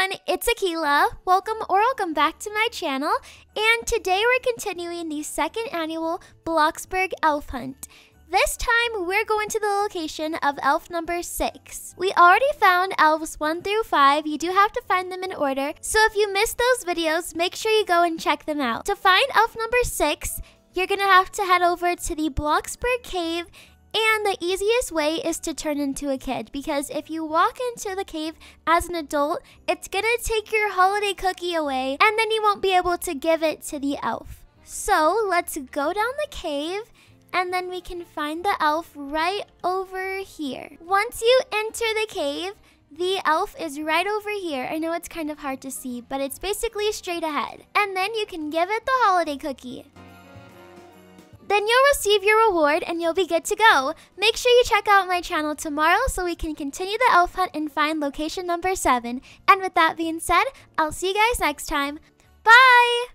everyone, it's Akeila. Welcome or welcome back to my channel. And today we're continuing the second annual Bloxburg Elf Hunt. This time we're going to the location of elf number 6. We already found elves 1 through 5. You do have to find them in order. So if you missed those videos, make sure you go and check them out. To find elf number 6, you're going to have to head over to the Bloxburg Cave and the easiest way is to turn into a kid because if you walk into the cave as an adult, it's gonna take your holiday cookie away and then you won't be able to give it to the elf. So let's go down the cave and then we can find the elf right over here. Once you enter the cave, the elf is right over here. I know it's kind of hard to see, but it's basically straight ahead. And then you can give it the holiday cookie. Then you'll receive your reward and you'll be good to go. Make sure you check out my channel tomorrow so we can continue the elf hunt and find location number 7. And with that being said, I'll see you guys next time. Bye!